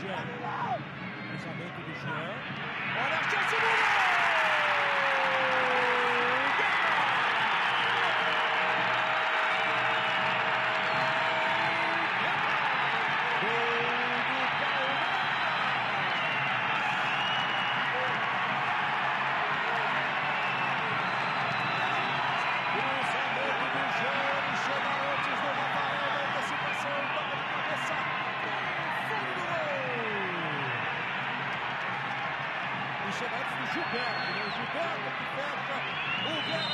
Jean. Cruzamento do Jean. Olha a chance do gol! chegados do Gilberto, né? O Gilberto que fecha, o Guerra